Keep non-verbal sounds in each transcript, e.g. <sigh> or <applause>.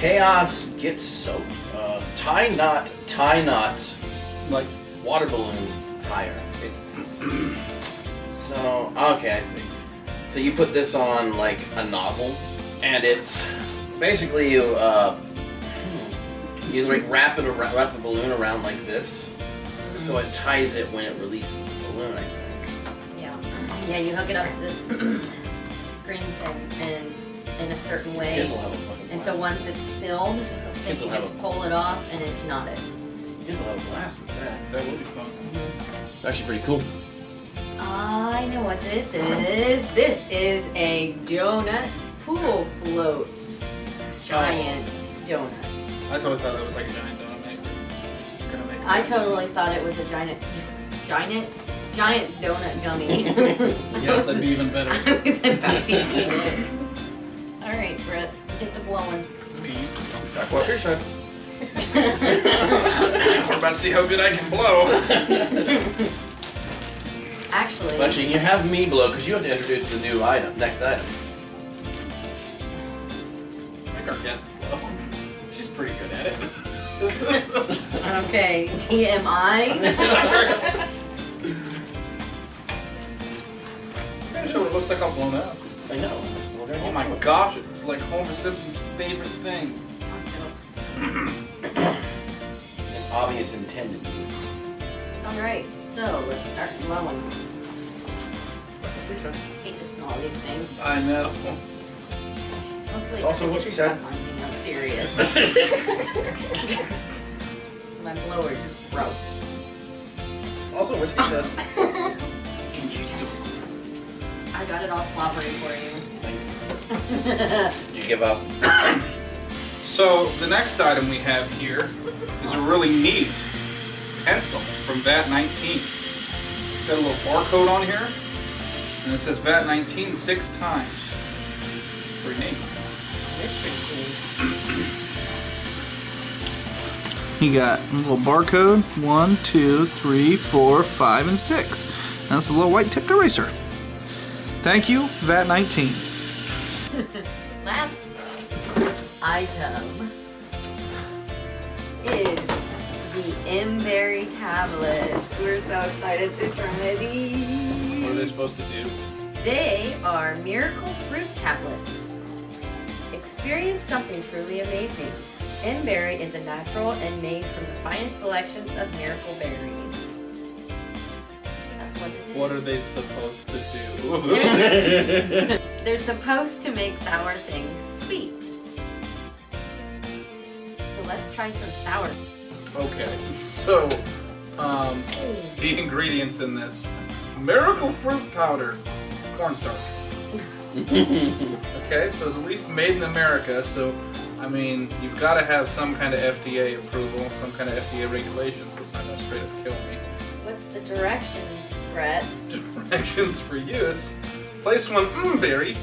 chaos gets soap. Uh, tie knot, tie knot, Like, water balloon tire. It's <clears throat> so okay. I see. So you put this on like a nozzle, and it's basically you uh, you like wrap it around, wrap the balloon around like this, so it ties it when it releases the balloon. I think. Yeah. Yeah, you hook it up to this <clears throat> green thing and in a certain way. Kids will have a fucking And so once it's filled, then you just pull it off and it's knotted. Kids will have a blast with that. that would be fun. It's actually pretty cool. I know what this is. This is a donut pool float. Giant donut. I totally thought that was like a giant donut maker. Gonna make I totally thought it was a giant, giant, giant donut gummy. <laughs> Yes, that'd be even better. <laughs> I was about to eat it. All right, Brett, get the blowing. Jack Walker said. We're about to see how good I can blow. Actually, Actually, you have me blow because you have to introduce the new item, next item. Make our guest blow. <laughs> She's pretty good at it. <laughs> okay, TMI. I'm not sure what it looks like I'm blown up. I know. Oh my gosh, it's like Homer Simpson's favorite thing. <coughs> It's obvious intended use. All right, so let's start blowing. hate to smell these things. I know. Hopefully, Also, it what doesn't she said. stuck on me. I'm serious. <laughs> <laughs> My blower just broke. Also, what she said. <laughs> I got it all slobbery for you. Thank you. Did you give up? So the next item we have here is a really neat pencil from VAT 19. It's got a little barcode on here, and it says VAT 19 six times. It's pretty neat. You got a little barcode, one, two, three, four, five, and six. That's a little white tipped eraser. Thank you, VAT 19. <laughs> Last item is the Mberry tablets. We're so excited to try these. What are they supposed to do? They are miracle fruit tablets. Experience something truly amazing. Berry is a natural and made from the finest selections of miracle berries. That's what it is. What are they supposed to do? <laughs> <laughs> They're, they're supposed to make sour things sweet. So let's try some sour. Okay, <laughs> so um, the ingredients in this: miracle fruit powder, cornstarch. <laughs> Okay, so it's at least made in America. So, I mean, you've got to have some kind of FDA approval, some kind of FDA regulation, so it's not gonna straight up kill me. What's the directions, Brett? <laughs> Directions for use: place one mberry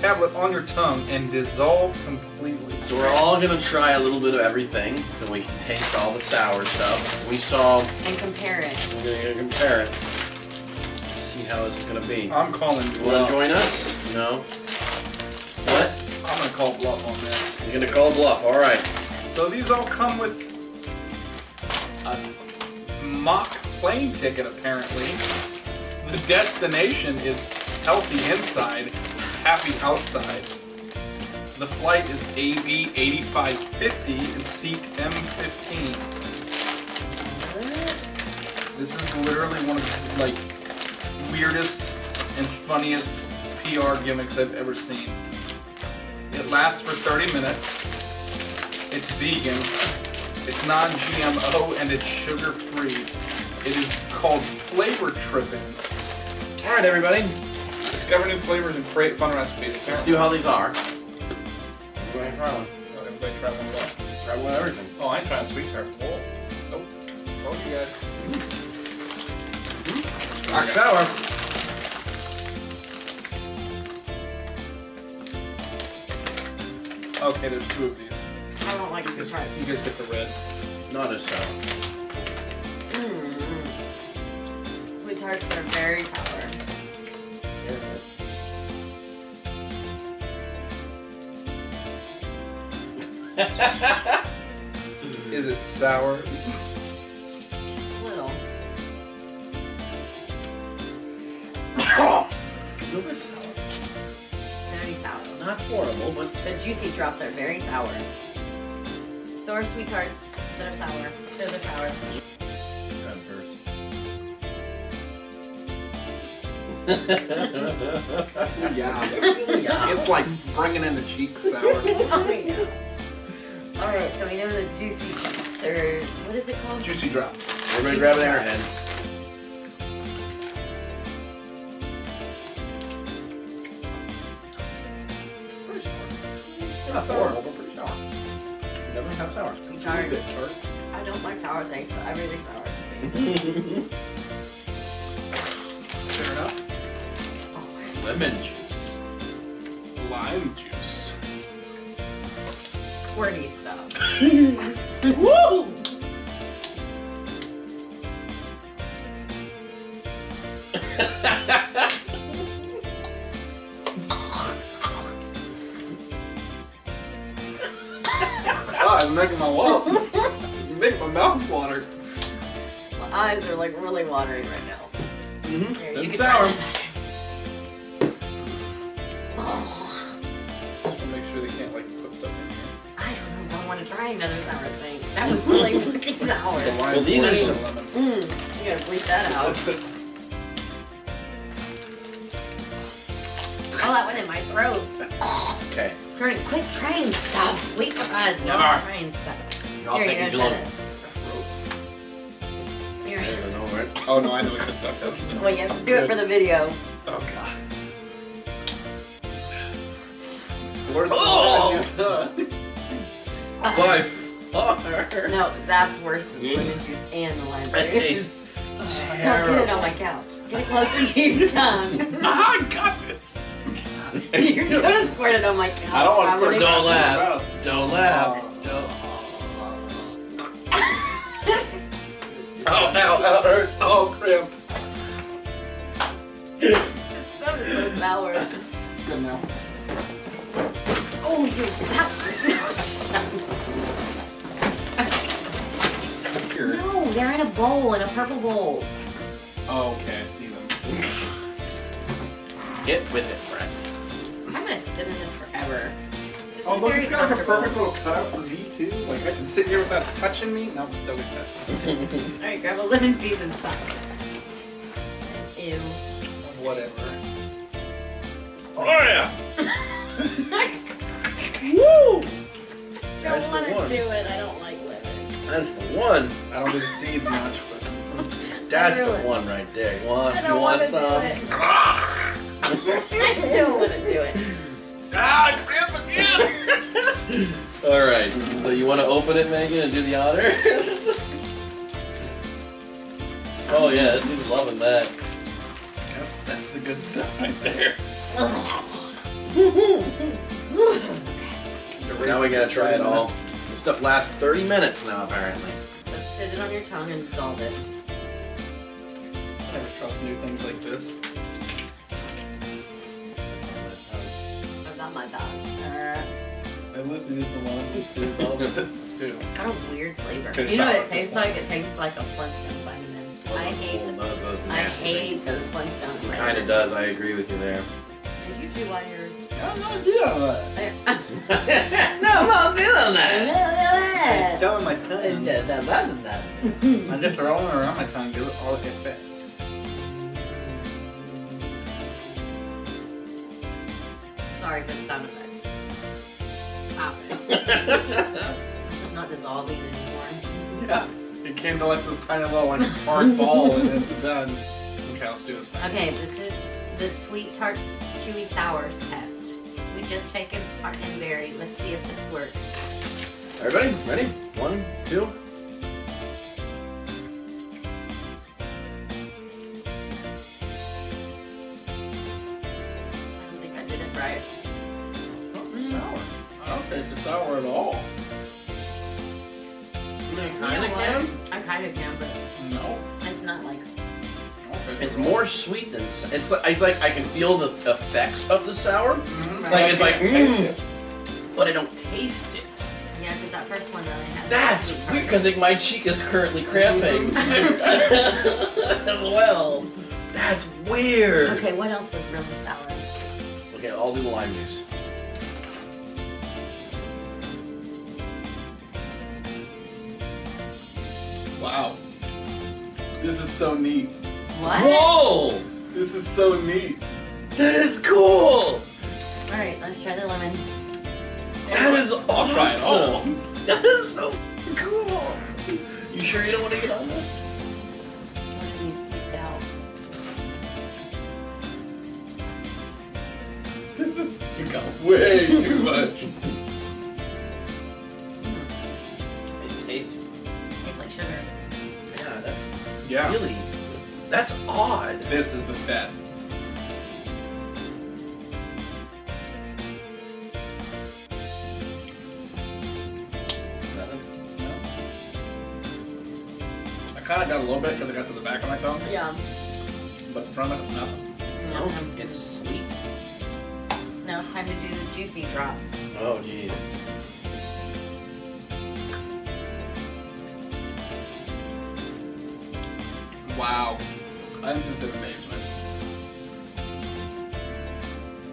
tablet on your tongue and dissolve completely. So we're all gonna try a little bit of everything, so we can taste all the sour stuff. We saw. And compare it. We're gonna compare it. See how this is gonna be. I'm calling You wanna bluff. join us? No. What? I'm gonna call bluff on this. You're gonna call bluff. All right. So these all come with a mock plane ticket, apparently. The destination is healthy inside, happy outside. The flight is AB 8550 and seat M15. This is literally one of the like weirdest and funniest PR gimmicks I've ever seen. It lasts for 30 minutes. It's vegan. It's non-GMO and it's sugar-free. It is called Flavor Tripping. All right, everybody. Discover new flavors and create fun recipes. Let's see how these are. Go ahead and try one. Everybody try one of that. Try one of everything. Oh, I ain't trying sweet tart. Whoa. Nope. Told you guys. Rock sour. Okay, there's two of these. I don't like You sweet guys, you guys get the red. Not as sour. Mm. Sweet tarts are very sour. <laughs> Is it sour? Just a little. Very sour. Not horrible, but The juicy drops are very sour. So are sweet tarts that are sour. They're the sour. Yeah. yeah. It's like bringing in the cheeks sour. oh <laughs> yeah. All right, so we know the juicy or what is it called? Juicy drops. Everybody Juicy grab an drops. airhead. Pretty sour. Not horrible, but pretty sour. Definitely have sour. I'm sorry. A bit tart. I don't like sour things, so everything's sour to me. <laughs> Lemon juice. Lime juice. Squirty stuff. <laughs> Woo! It's making my mouth. it's making my mouth water. My eyes are like really watering right now. Mm-hmm. Here, you It's can try sour. I want another sour thing. That was really <laughs> fucking sour. The Well, these are some- lemon. Mmm, you gotta bleep that out. Oh, that went in my throat. Okay. Turning, quit trying stuff. Wait for us. No Never. trying stuff. I'll Here, you're it gonna try this. That's gross. Here. I don't know where. Oh no, I know what this stuff does. <laughs> Well, you have to do it for the video. Oh god. Where's Oh! the juice? <laughs> Huh? By far. No, that's worse than the lemon juice and the lime That juice. tastes Don't terrible. get it on my couch. Get it closer to your tongue. Ah, <laughs> I got this. <laughs> You're gonna squirt it on my couch. I don't want to probably. squirt Don't it. laugh. Don't laugh. Don't. <laughs> Oh, ow, ow, hurt. Oh, cramp. That was so sour. It's good now. Oh, you Here. No, they're in a bowl, in a purple bowl. Oh, okay, I see them. <laughs> Get with it, Brett. I'm gonna sit in this forever. This Oh, is look, very it's got like a comfortable. perfect little cutout for me too. Like I can sit here without touching me. No, it's still good. Alright, grab a lemon piece and suck. Ew. Whatever. <laughs> Oh yeah. <laughs> Woo! don't That's the want to one. do it. I don't like lemon. That's the one. I don't do the seeds much, but <laughs> That's the one right there. You want? I You don't want want to do some? it. <laughs> I don't want to do it. Ah, cramp <laughs> again. All right. So you want to open it, Megan, and do the honors? oh yeah, she's loving that. that's that's the good stuff right there. Now we gotta try it all. This stuff lasts 30 minutes now, apparently. So sit it on your tongue and dissolve it. I never trust new things like this. I've got my dog. Uh, I listened to the one. <laughs> it's got a weird flavor. Good You know what it tastes like? It tastes like a Flintstone vitamin. I hate Well, those- those I hate those Flintstone things. vitamins. Kinda does. I agree with you there. Did you chew on yours? I'm not doing that. no, I'm not doing Yeah. Down my tongue. I'm <laughs> just rolling around my tongue, give it all the effect. Sorry for the sound effects. Stop it. <laughs> This is not dissolving anymore. Yeah. It came to like this tiny little like hard ball and it's done. Okay, let's do this thing. Okay, this is the sweet tarts chewy sours test. Just taken our berry. Let's see if this works. Everybody, ready? One, two. It's not like. I don't It's more sweet than it's. Like, it's like I can feel the effects of the sour, Mhm. like it's like, I can mm, but I don't taste it. Yeah, because that first one that I had. That's weird because like, my cheek is currently cramping as <laughs> well. That's weird. Okay, what else was really sour? Okay, I'll do the lime juice. Wow. This is so neat. What? Whoa! This is so neat. That is cool. Alright, let's try the lemon. That is awesome. I'll try it all. That is so cool. You sure you don't want to get on this? One of these peeked out. This is you got way too <laughs> much. Hmm. It tastes. Tastes like sugar. Yeah, that's Yeah. really. That's odd. This is the test. I kind of got a little bit because I got to the back of my tongue, Yeah. but the front of it, nothing. No, Nothing. it's sweet. Now it's time to do the juicy drops. Oh, jeez. Wow. I'm just in amazement.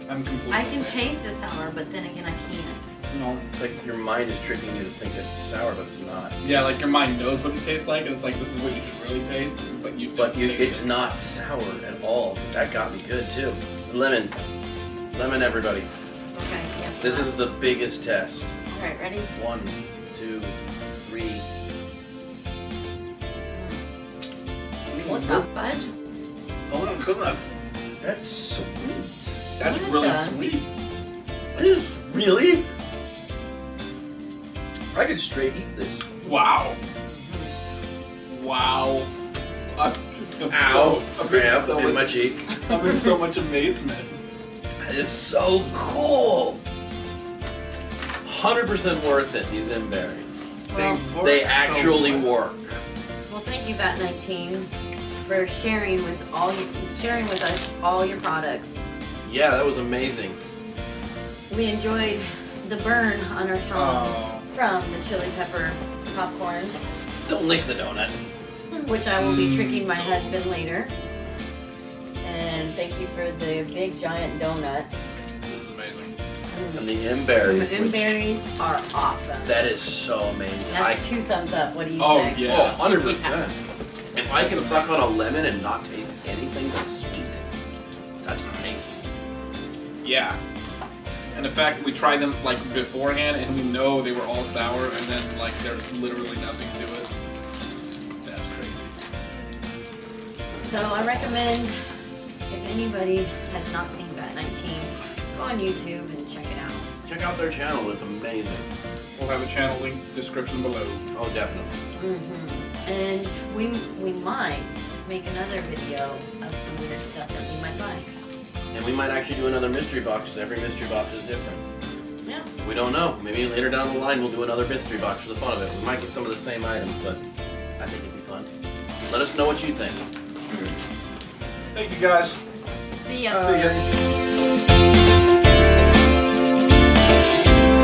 I'm completely. I can amazed. taste the sour, but then again, I can't. No. It's like your mind is tricking you to think that it's sour, but it's not. Yeah, like your mind knows what it tastes like. and It's like this is what you should really taste, but you. But you, taste it's it. not sour at all. That got me good too. Lemon. Lemon, everybody. Okay, yeah. This is the biggest test. Alright, ready? One, two, three. What the fudge? Oh, no, good enough. That's sweet. That's What really the- sweet. It is really. I could straight eat this. Wow. Wow. I'm just I'm Ow! so, I'm in Cramp so in my cheek. I'm in so much amazement. That is so cool. Hundred percent worth it. These M berries. Well, work They actually well. work. well, thank you, Vat 19, for sharing with all you, sharing with us all your products. Yeah, that was amazing. We enjoyed the burn on our tongues Oh. from the chili pepper popcorn, Don't lick the donut. which I will be Mm. tricking my husband later. And thank you for the big giant donut. This is amazing. And the M berries. The berries. moon berries are awesome. That is so amazing. That's I, two thumbs up. What do you think? Oh, think? yeah. oh, 100%. If I can suck on a lemon and not taste anything but sweet, that's amazing. Yeah. And the fact that we tried them like beforehand and we know they were all sour and then like there's literally nothing to it. That's crazy. So I recommend if anybody has not seen Vat 19, go on YouTube and check it out. Check out their channel. It's amazing. We'll have a channel link description below. Oh, definitely. hmm and we, we might make another video of some weird stuff that we might buy. And we might actually do another mystery box because every mystery box is different. Yeah. We don't know. Maybe later down the line we'll do another mystery box for the fun of it. We might get some of the same items, but I think it'd be fun. Let us know what you think. Thank you guys. See ya. See ya.